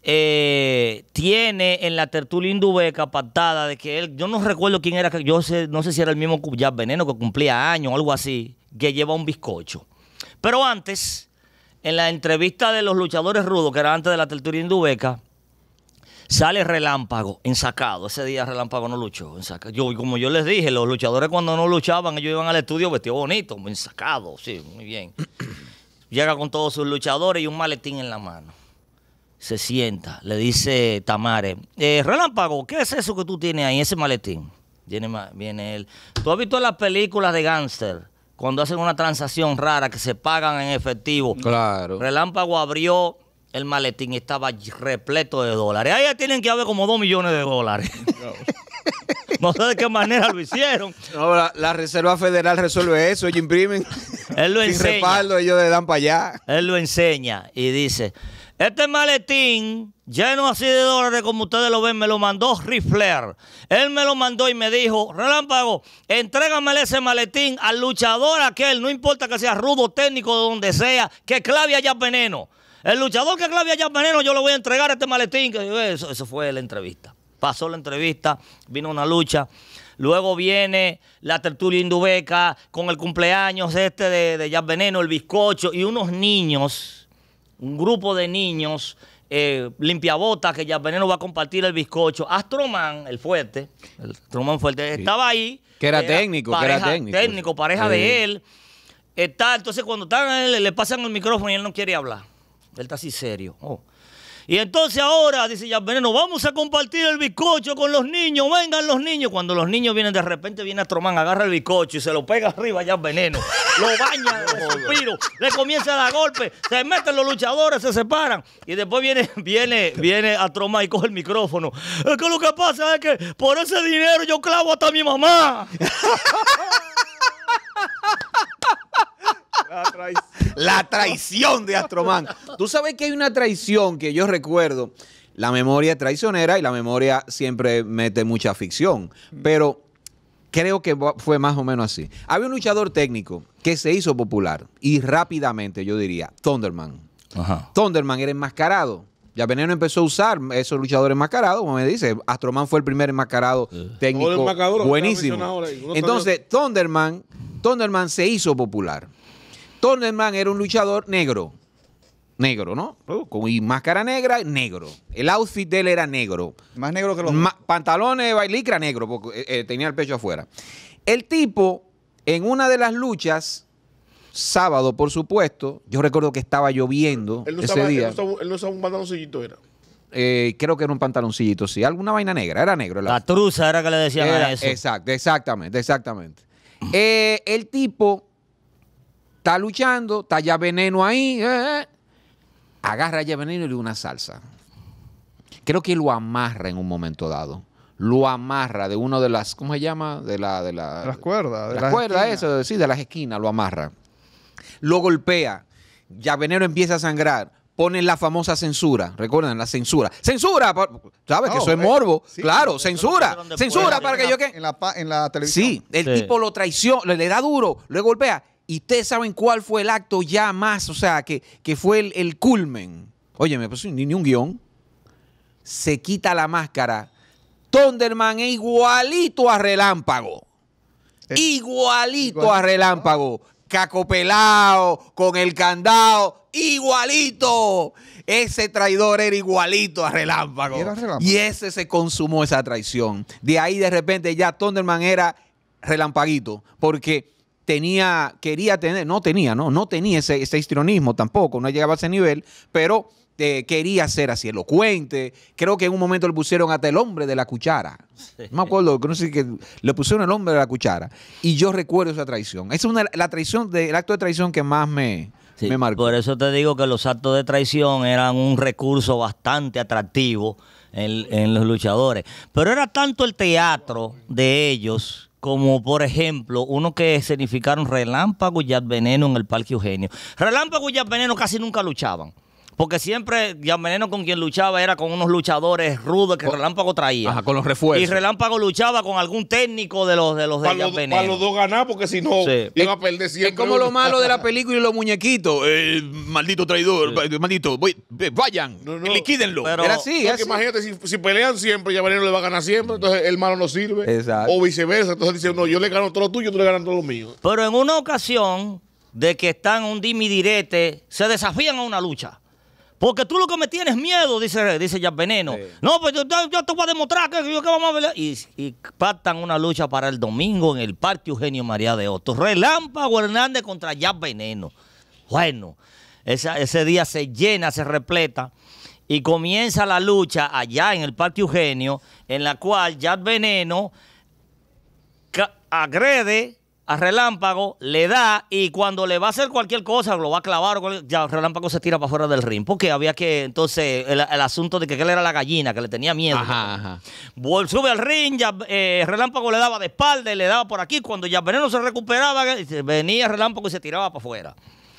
eh, tiene en la tertulia indubeca patada de que él, yo no recuerdo quién era, yo sé, no sé si era el mismo Yad Veneno que cumplía años o algo así, que lleva un bizcocho. Pero antes, en la entrevista de los luchadores rudos, que era antes de la tertulia indubeca, Sale Relámpago, ensacado. Ese día Relámpago no luchó. ensaca- Yo, como yo les dije, los luchadores cuando no luchaban, ellos iban al estudio vestidos bonitos, ensacados, sí, muy bien. Llega con todos sus luchadores y un maletín en la mano. Se sienta, le dice Tamare, eh, Relámpago, ¿qué es eso que tú tienes ahí, ese maletín? Viene, viene él. ¿Tú has visto las películas de gángster? Cuando hacen una transacción rara que se pagan en efectivo. Claro. Relámpago abrió el maletín estaba repleto de dólares. Ahí ya tienen que haber como dos millones de dólares. no sé de qué manera lo hicieron. No, la, la Reserva Federal resuelve eso, ellos imprimen. Él lo Sin enseña. respaldo, ellos le dan para allá. Él lo enseña y dice, este maletín lleno así de dólares como ustedes lo ven, me lo mandó Rifler. Él me lo mandó y me dijo, Relámpago, entrégamele ese maletín al luchador aquel, no importa que sea rudo, técnico, de donde sea, que clave allá veneno. El luchador que clave allá veneno, yo le voy a entregar este maletín. Que- Eso, eso fue la entrevista. Pasó la entrevista, vino una lucha. Luego viene la tertulia indubeca con el cumpleaños este de, de Jack Veneno, el bizcocho y unos niños, un grupo de niños, eh, limpiabotas, que Jack Veneno va a compartir el bizcocho. Astroman, el fuerte, el Astroman fuerte, estaba ahí. Que era técnico, que era pareja- técnico. Técnico, pareja Sí. de él. Está, entonces cuando están a él, le pasan el micrófono y él no quiere hablar. Él está así serio. Oh. Y entonces ahora, dice ya Veneno, vamos a compartir el bizcocho con los niños, vengan los niños. Cuando los niños vienen, de repente viene Astromán, agarra el bizcocho y se lo pega arriba ya Veneno. Lo baña de suspiro, le comienza a dar golpe, se meten los luchadores, se separan. Y después viene, viene, viene Astromán y coge el micrófono. Es que lo que pasa es que por ese dinero yo clavo hasta a mi mamá. La traición de Astroman. Tú sabes que hay una traición que yo recuerdo. La memoria es traicionera y la memoria siempre mete mucha ficción. Pero creo que fue más o menos así. Había un luchador técnico que se hizo popular y rápidamente, yo diría, Thunderman. Ajá. Thunderman era enmascarado. Ya Veneno empezó a usar esos luchadores enmascarados, como me dice. Astroman fue el primer enmascarado el técnico buenísimo. ahora Entonces, Thunderman, Thunderman se hizo popular. Thunderman era un luchador negro. Negro, ¿no? Con y máscara negra, negro. El outfit de él era negro. Más negro que los Ma- pantalones de licra negro, porque eh, eh, tenía el pecho afuera. El tipo, en una de las luchas, sábado, por supuesto, yo recuerdo que estaba lloviendo Él no, ese él, día. no usaba, él no usaba un pantaloncillito, era. Eh, creo que era un pantaloncillito, sí. Alguna vaina negra, era negro. el La outfit. truza era que le decían Era- a eso. Exacto, exactamente, exactamente. Eh, el tipo está luchando, está ya veneno ahí, eh, eh. agarra ya veneno y le da una salsa. Creo que lo amarra en un momento dado. Lo amarra de uno de las, ¿cómo se llama? De la, de la, De las cuerdas, de las las cuerdas, esquinas. eso, sí, de las esquinas, lo amarra. Lo golpea. Ya veneno empieza a sangrar. Ponen la famosa censura. Recuerden, la censura. ¡Censura! ¿Sabes que No, eso es eh, morbo? sí, claro, lo censura. Censura para que yo que. En la, pa- en la televisión. Sí, el Sí. tipo lo traiciona, le, le da duro, le golpea. Y ustedes saben cuál fue el acto ya más, o sea, que, que fue el, el culmen. Oye, me pasó ni, ni un guion. Se quita la máscara. Thunderman es igualito a Relámpago. Es- igualito igualito. a Relámpago. cacopelado, con el candado, igualito. Ese traidor era igualito a Relámpago. Era Relámpago. Y ese se consumó esa traición. De ahí de repente ya Thunderman era relampaguito, porque tenía, quería tener, no tenía, no, no tenía ese, ese histrionismo tampoco, no llegaba a ese nivel, pero eh, quería ser así elocuente. Creo que en un momento le pusieron hasta el hombre de la cuchara. No me acuerdo, que no sé que le pusieron el hombre de la cuchara. Y yo recuerdo esa traición. Esa es una, la traición, de- el acto de traición que más me, Sí, me marcó. Por eso te digo que los actos de traición eran un recurso bastante atractivo en, en los luchadores. Pero era tanto el teatro de ellos como, por ejemplo, uno que escenificaron Relámpago y Veneno en el Parque Eugenio. Relámpago y Veneno casi nunca luchaban. Porque siempre Veneno con quien luchaba era con unos luchadores rudos que Relámpago traía. Ajá, con los refuerzos. Y Relámpago luchaba con algún técnico de los de los de Para Veneno. para los dos ganar, porque si no, Sí. iban a perder siempre. Es como lo malo de la película y los muñequitos. Eh, maldito traidor, va- maldito, voy- ve- vayan, No, no. liquídenlo. Pero- Era así, Porque así. imagínate, si, si pelean siempre, Veneno le va a ganar siempre, entonces el malo no sirve. Exacto. O viceversa. Entonces dice, no, yo le gano todo lo tuyo, tú le ganas todo lo mío. Pero en una ocasión de que están un dimi direte, se desafían a una lucha. Porque tú lo que me tienes miedo, dice, dice Jack Veneno. No, pues yo, yo- te voy a demostrar que, yo- que vamos a pelear. Y, y pactan una lucha para el domingo en el Parque Eugenio María de Otto. Relámpago Hernández contra Jack Veneno. Bueno, esa- ese día se llena, se repleta. Y comienza la lucha allá en el Parque Eugenio, en la cual Jack Veneno agrede a Relámpago, le da y cuando le va a hacer cualquier cosa, lo va a clavar, ya Relámpago se tira para fuera del ring. Porque había que, entonces, el, el asunto de que él era la gallina, que le tenía miedo. Ajá, ajá. Vol- Sube al ring, ya, eh, Relámpago le daba de espalda y le daba por aquí. Cuando ya Veneno se recuperaba, venía Relámpago y se tiraba para afuera.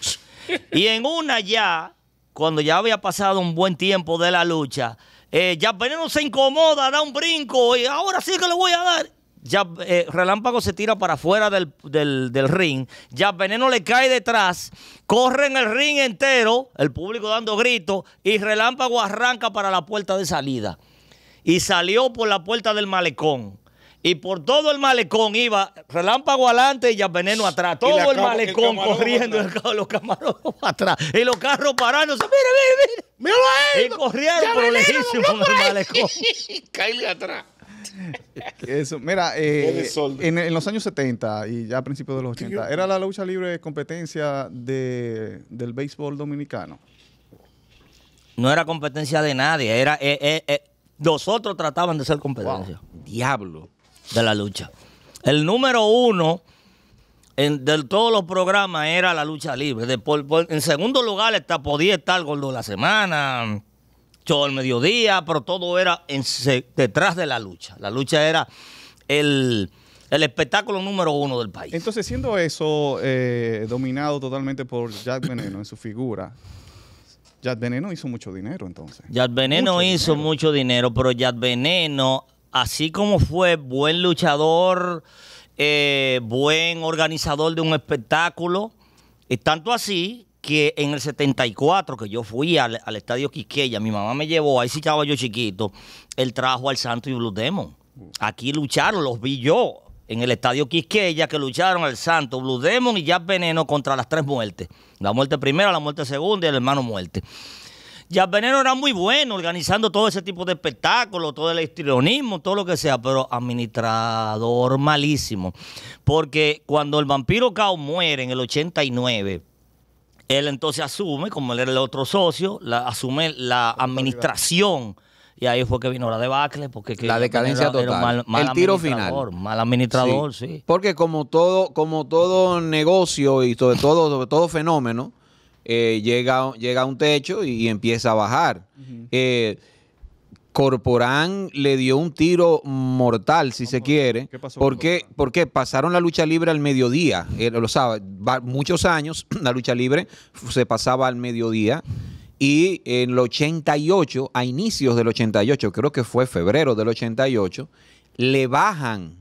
y en una ya, cuando ya había pasado un buen tiempo de la lucha, eh, ya Veneno se incomoda, da un brinco y ahora sí que le voy a dar. Ya eh, Relámpago se tira para afuera del, del- del ring. Ya Veneno le cae detrás. Corre en el ring entero, el público dando gritos. Y Relámpago arranca para la puerta de salida y salió por la puerta del malecón. Y por todo el malecón iba relámpago adelante y ya veneno atrás. Todo el malecón corriendo, atrás. los camarógrafos atrás. Y los carros parándose. Mire, mire, mire. ¡Míralo ahí! Y corrieron Ya por lejísimo el malecón. Cáele atrás. Eso, mira, eh, en, en los años 70 y ya a principios de los 80, era la lucha libre competencia de, del béisbol dominicano. No era competencia de nadie. Era, eh, eh, eh, nosotros trataban de ser competencia Diablo. de la lucha. El número uno en, de todos los programas era la lucha libre. De por- por- en segundo lugar está, podía estar Gordo de la Semana, Show del Mediodía, pero todo era en se- detrás de la lucha. La lucha era el, el espectáculo número uno del país. Entonces, siendo eso eh, dominado totalmente por Jack Veneno en su figura, Jack Veneno hizo mucho dinero entonces. Yad Veneno Mucho hizo dinero. mucho dinero, pero Yad Veneno, así como fue buen luchador, eh, buen organizador de un espectáculo, y tanto así que en el 74, que yo fui al, al estadio Quisqueya, mi mamá me llevó, ahí sí estaba yo chiquito, él trajo al Santo y Blue Demon. Aquí lucharon, los vi yo en el estadio Quisqueya, que lucharon el Santo, Blue Demon y Jack Veneno contra las tres muertes. La muerte primera, la muerte segunda y el hermano muerte. Ya Veneno era muy bueno organizando todo ese tipo de espectáculos, todo el histrionismo, todo lo que sea, pero administrador malísimo. Porque cuando el vampiro Cao muere en el 89, él entonces asume, como él era el otro socio, la, asume la administración. Y ahí fue que vino la debacle, porque que La decadencia era- era total. mal- mal El tiro administrador, final. Mal administrador, sí. Porque como todo, como todo negocio y sobre todo, sobre todo fenómeno, eh, llega, llega a un techo y, y empieza a bajar. Eh, Corporán le dio un tiro mortal, si se quiere. ¿Qué pasó porque, pasaron la lucha libre al mediodía. Eh, lo sabe, va- muchos años la lucha libre se pasaba al mediodía. Y en el 88, a inicios del 88, creo que fue febrero del 88, le bajan,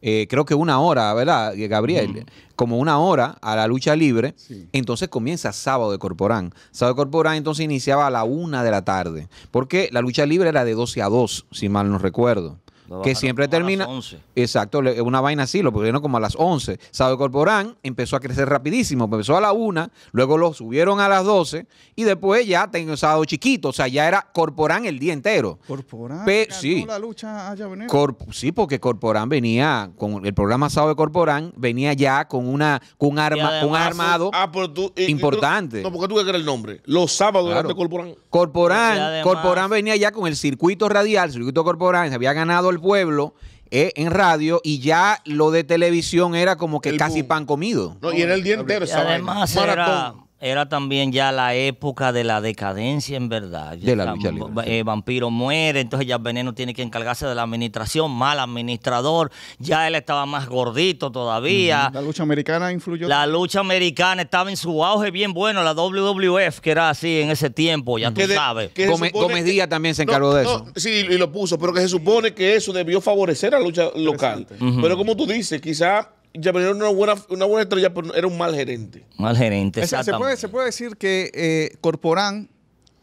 eh, creo que una hora, ¿verdad, Gabriel? Como una hora a la lucha libre. Sí. Entonces comienza sábado de Corporán. Sábado de Corporán entonces iniciaba a la una de la tarde. Porque la lucha libre era de 12 a 2, si mal no recuerdo. Lo que siempre como a las termina. 11. Exacto, una vaina así, lo pusieron como a las 11. Sábado Corporán empezó a crecer rapidísimo, empezó a la 1, luego lo subieron a las 12 y después ya tengo sábado chiquito, o sea, ya era Corporán el día entero. Corporal. Pe- ganó sí. la lucha allá. Corp- sí, porque Corporán venía con el programa Sábado de Corporán, venía ya con una con un arma, con un armado. Ah, pero tú. y- y tú- Importante. no, porque tú crees el nombre. Los sábados Claro. de Corporán. Corporán, además- Corporán venía ya con el circuito radial, circuito Corporán, se había ganado el pueblo eh, en radio y ya lo de televisión era como que El casi boom. pan comido. No, y era el día entero Y esa vaina. además era, Maratón. Era también ya la época de la decadencia en verdad. De la lucha libre, eh, Vampiro muere, entonces ya Veneno tiene que encargarse de la administración, mal administrador, ya él estaba más gordito todavía. La lucha americana influyó. La lucha americana estaba en su auge bien bueno, la WWF, que era así en ese tiempo, ya tú Que de- sabes. que se Gómez- supone Gómez que- Díaz también se encargó de eso. Sí, y lo puso, pero que se supone que eso debió favorecer a la lucha local. Pero como tú dices, quizá ya era una buena, una buena estrella, pero era un mal gerente. Mal gerente, Es- se, puede, exactamente. se puede decir que eh, Corporán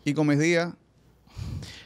y Gómez Díaz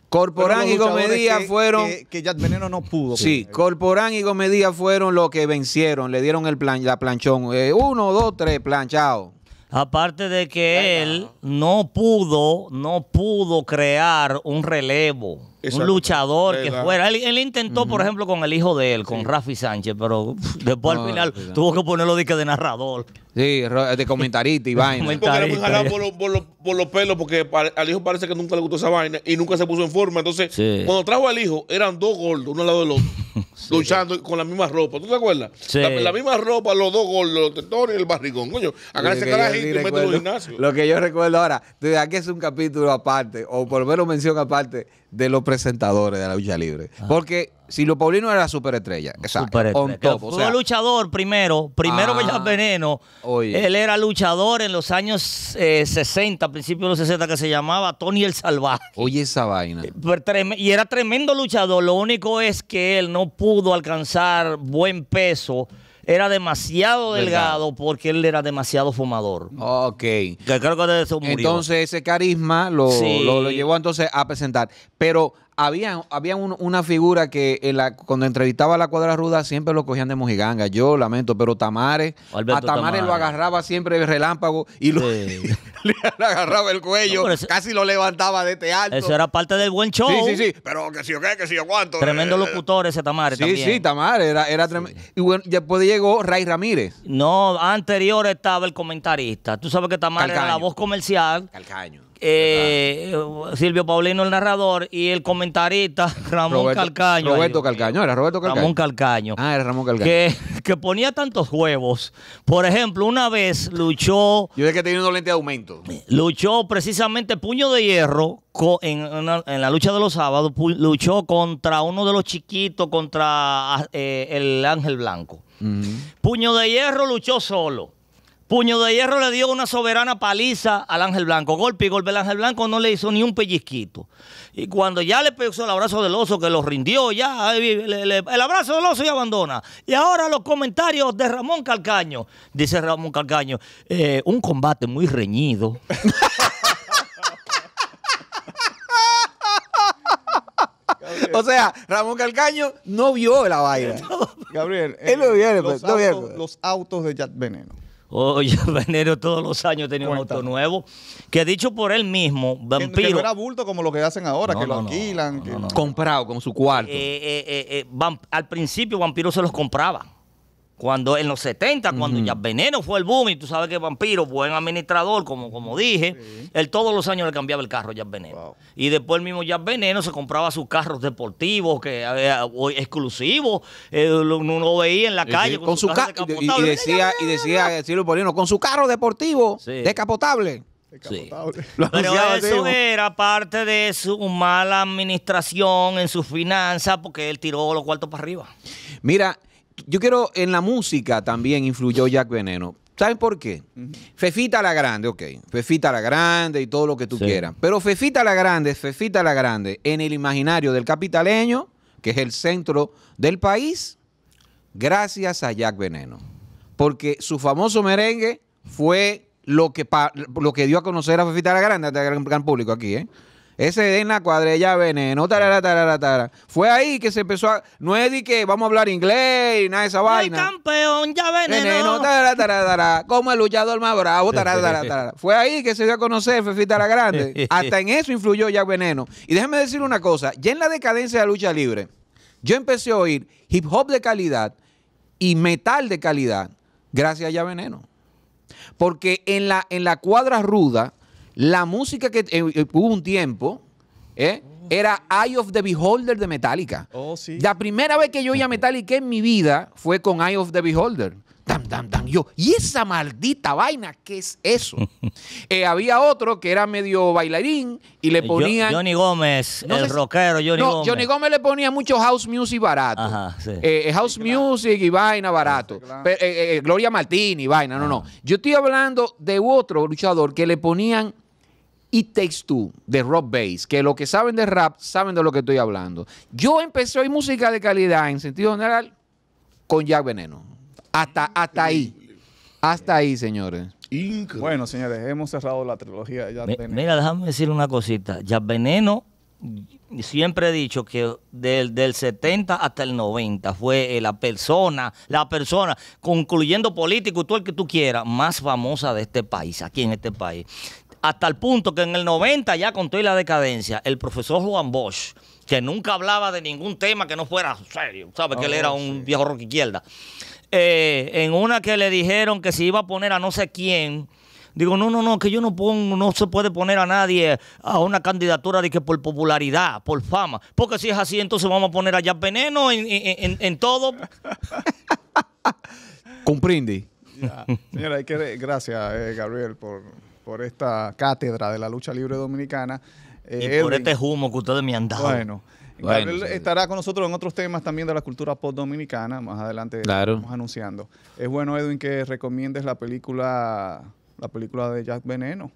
Corporán y que- fueron. Que, que Jack Veneno no pudo. Sí, pues. Corporán y Gómez Díaz fueron los que vencieron, le dieron el plan, la planchón. Eh, uno, dos, tres, planchado. Aparte de que él no pudo, no pudo crear un relevo. Un luchador que fuera. Él, él intentó, por ejemplo, con el hijo de él, con Rafi Sánchez, pero después No, al final tuvo que ponerlo de, que de narrador. Sí, de comentarista y vaina. Porque jalado por, los- por los- por los pelos, porque al hijo parece que nunca le gustó esa vaina y nunca se puso en forma. Entonces, Sí. cuando trajo al hijo, eran dos gordos, uno al lado del otro, luchando con la misma ropa. ¿Tú te acuerdas? Sí. La, la misma ropa, los dos gordos, los tetones y el barrigón. Coño, acá Lo ese que yo carajito y mete recuerdo- los gimnasios. Lo que yo recuerdo ahora, de aquí es un capítulo aparte, o por lo menos mención aparte de los presentadores de la lucha libre. Porque Silvio Paulino era superestrella. Exacto. Superestrella. top, fue o sea, luchador primero, primero Ah, Veneno. oye. Él era luchador en los años eh, 60, principios de los 60, que se llamaba Tony el Salvaje. oye esa vaina. Trem- y era tremendo luchador. Lo único es que él no pudo alcanzar buen peso. Era demasiado Delgado. delgado porque él era demasiado fumador. Ok. Que creo que de eso murió. Entonces ese carisma lo, Sí. lo- lo llevó entonces a presentar. Pero había, había un- una figura que en la- cuando entrevistaba a la cuadra ruda siempre lo cogían de mojiganga. Yo lamento, pero Tamares, Alberto a Tamares lo Tamares. agarraba siempre de relámpago y lo, Sí. le, agarraba el cuello, No, casi lo levantaba de este alto. Eso era parte del buen show. Sí, sí, sí. Pero que si yo qué, que si yo cuánto. Tremendo Eh, locutor ese Tamare Sí, también. sí, Tamares era, era tremendo. Y bueno, después llegó Ray Ramírez. No, anterior estaba el comentarista. Tú sabes que Tamar era la voz comercial. Calcaño. Eh, Silvio Paulino el narrador y el comentarista Ramón Roberto- Calcaño. Roberto Calcaño, era Roberto Calcaño. Ramón Calcaño. Ah, era Ramón Calcaño. Que, que ponía tantos huevos. Por ejemplo, una vez luchó, Yo sé que tenía unos lentes de aumento. luchó precisamente Puño de Hierro en, una- en la lucha de los sábados, luchó contra uno de los chiquitos, contra eh, el Ángel Blanco. Puño de Hierro luchó solo. Puño de Hierro le dio una soberana paliza al Ángel Blanco. Golpe y golpe. El Ángel Blanco no le hizo ni un pellizquito. Y cuando ya le pegó el abrazo del oso, que lo rindió, ya, eh, le- le- el abrazo del oso y abandona. Y ahora los comentarios de Ramón Calcaño. Dice Ramón Calcaño, eh, un combate muy reñido. O sea, Ramón Calcaño no vio la vaina. Gabriel, Él lo viene, los, pues, lo autos, los autos de Jack Veneno. Oye, Venero todos los años tenía un auto nuevo. Que dicho por él mismo, Que, que Vampiro. no era bulto como lo que hacen ahora, No, que lo no, no. alquilan. No, que- no, no. Comprado con su cuarto. eh, eh, eh, eh, Vamp- al principio Vampiro se los compraba. Cuando en los 70, cuando ya Veneno fue el boom, y tú sabes que Vampiro, buen administrador, como, como dije, él todos los años le cambiaba el carro a Jack Veneno. Wow. Y después el mismo Jack Veneno se compraba sus carros deportivos, que eh, o exclusivos, eh, lo- uno lo veía en la calle sí, con su carro. Y, decía, y decía Silvio Polino, con su carro deportivo, Sí. descapotable. Sí. Pero eso era parte de su mala administración en sus finanzas, porque él tiró los cuartos para arriba. Mira, yo quiero, en la música también influyó Jack Veneno. ¿Saben por qué? Fefita la Grande, ok. Fefita la Grande y todo lo que tú Sí. quieras. Pero Fefita la Grande, Fefita la Grande, en el imaginario del capitaleño, que es el centro del país, gracias a Jack Veneno. Porque su famoso merengue fue lo que, lo que dio a conocer a Fefita la Grande gran, gran público aquí, ¿eh? Ese en la cuadrilla veneno, tarara, tarara, tarara. Fue ahí que se empezó a. No es de que vamos a hablar inglés y nada de esa El vaina. campeón ya veneno. Veneno, tarara, tarara, como el luchador más bravo. tarara, tarara, tarara. Fue ahí que se dio a conocer Fefita la Grande. Hasta en eso influyó Jack Veneno. Y déjame decir una cosa: ya en la decadencia de la lucha libre, yo empecé a oír hip hop de calidad y metal de calidad gracias a Jack Veneno. Porque en la, en la cuadra ruda, la música que eh, eh, hubo un tiempo, ¿eh? era Eye of the Beholder de Metallica. Oh, sí. La primera vez que yo oí a Metallica en mi vida fue con Eye of the Beholder. Dam, dam, dam. Yo, ¿y esa maldita vaina? ¿Qué es eso? Eh, había otro que era medio bailarín y le Jo- ponían. Johnny Gómez, No el sé- rockero Johnny no, Gómez. Johnny Gómez le ponía mucho house music barato. Ajá, sí. Eh, eh, house music y vaina barato. claro. Eh, eh, Gloria Martini y vaina. No, no. Yo estoy hablando de otro luchador que le ponían It Takes Two de Rock Bass, que los que saben de rap saben de lo que estoy hablando. Yo empecé a oír música de calidad en sentido general con Jack Veneno. Hasta, hasta ahí. Hasta ahí, señores. Increíble. Bueno, señores, hemos cerrado la trilogía. Ya tenemos- Mira, déjame decir una cosita. Ya Veneno, siempre he dicho que del, del 70 hasta el 90 fue eh, la persona, la persona, concluyendo político y todo el que tú quieras, más famosa de este país, aquí en este país. Hasta el punto que en el 90, ya con toda la decadencia, el profesor Juan Bosch, que nunca hablaba de ningún tema que no fuera serio, ¿sabes? que él era un viejo rock izquierda. Eh, en una que le dijeron que se iba a poner a no sé quién, Digo, no, no, no, que yo no pongo, no se puede poner a nadie a una candidatura de que por popularidad, por fama. Porque si es así, entonces vamos a poner a Jack Veneno en, en- en- en todo. Comprindi. Ya. Señora, hay que, gracias, eh, Gabriel, por, por esta cátedra de la lucha libre dominicana. Eh, y por Edwin, este humo que ustedes me han dado. Bueno, Bueno, Gabriel estará con nosotros en otros temas también de la cultura pop dominicana. Más adelante Claro. vamos anunciando. Es bueno, Edwin, que recomiendes la película, la película de Jack Veneno.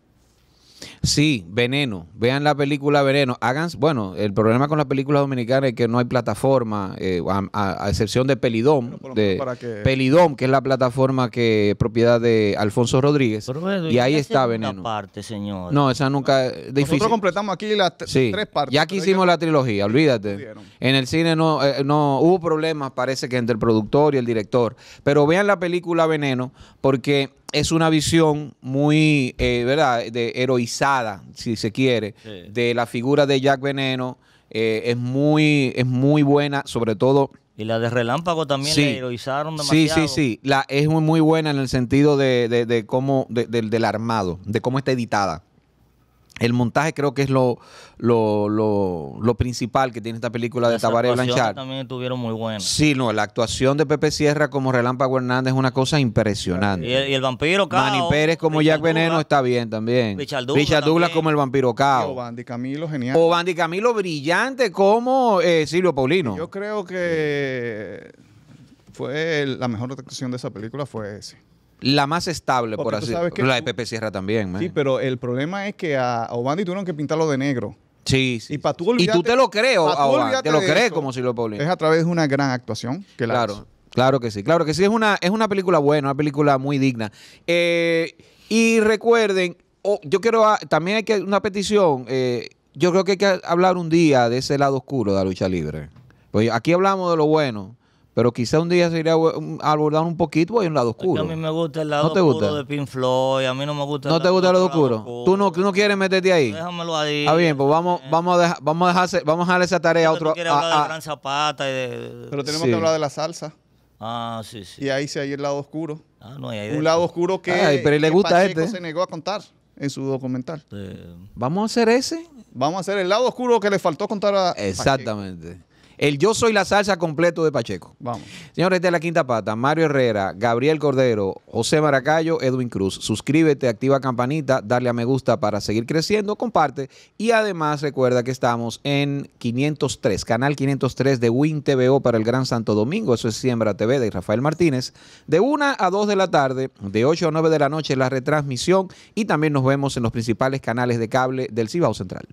Sí, Veneno. Vean la película Veneno. Hagan, bueno, el problema con la película dominicana es que no hay plataforma, eh, a, a- a excepción de Pelidom, de que- Pelidom, que es la plataforma que es propiedad de Alfonso Rodríguez. Pero, y ahí está Veneno. parte, señor. No, esa nunca difícil. Nosotros completamos aquí las Sí, tres partes. ya hay hicimos que- la trilogía, olvídate. En el cine no, eh, no hubo problemas, parece que entre el productor y el director. Pero vean la película Veneno, porque es una visión muy, eh, ¿verdad?, de heroizada, si se quiere, Sí. de la figura de Jack Veneno. Eh, es muy, es muy buena, sobre todo. Y la de Relámpago también Sí. le heroizaron Sí, demasiado. sí, sí. La, es muy, muy buena en el sentido de, de- de cómo, de- del- del armado, de cómo está editada. El montaje creo que es lo, lo, lo, lo principal que tiene esta película de Las Tabaré actuaciones Blanchard. también estuvieron muy buenas. Sí, no, la actuación de Pepe Sierra como Relámpago Hernández es una cosa impresionante. Y el, y el vampiro Cao. Manny Pérez como Richard Jack Veneno está bien también. Richard Douglas Douglas también. como el vampiro O Cao. Bandy Camilo, genial. O Bandy Camilo brillante como eh, Silvio Paulino. Yo creo que fue la mejor actuación de esa película fue ese. La más estable, Porque por así que La de Pepe Sierra también, man. Sí, pero el problema es que a a Obandi tuvieron que pintarlo de negro. Sí, sí. Y tú Y tú te lo crees, te lo crees eso, como Silvio Paulino. Es a través de una gran actuación que la Claro, hizo. claro que sí, claro que sí. Es una, es una película buena, una película muy digna. Eh, y recuerden, oh, yo quiero, a- también hay que, una petición, eh, yo creo que hay que hablar un día de ese lado oscuro de la lucha libre. Pues aquí hablamos de lo bueno, pero quizá un día se iría a abordar un poquito hay un lado Es que oscuro. a mí me gusta el lado ¿No te oscuro gusta? de Pink Floyd. A mí no me gusta ¿No te gusta el lado oscuro? oscuro. ¿Tú no, tú no quieres meterte ahí? Déjamelo ahí. Ah, bien, pues vamos, vamos a dejar, vamos a dejarse- vamos a dejarle esa tarea a Porque tú otro. quieres a- hablar de Gran Zapata y de... Pero tenemos Sí. que hablar de la salsa. Ah, sí, sí. Y ahí sí hay el lado oscuro. Ah, no, y ahí de- Un lado oscuro que, Ay, pero le gusta Pacheco este. se negó a contar en su documental. ¿Vamos a hacer ese? Vamos a hacer el lado oscuro que le faltó contar a Pacheco. El Yo Soy la Salsa completo de Pacheco. Vamos. Señores, de la Quinta Pata, Mario Herrera, Gabriel Cordero, José Maracayo, Edwin Cruz. Suscríbete, activa campanita, darle a me gusta para seguir creciendo, comparte. Y además recuerda que estamos en 503, canal 503 de Win TVO para el Gran Santo Domingo. Eso es Siembra TV de Rafael Martínez. De 1 a 2 de la tarde, de 8 a 9 de la noche la retransmisión. Y también nos vemos en los principales canales de cable del Cibao Central.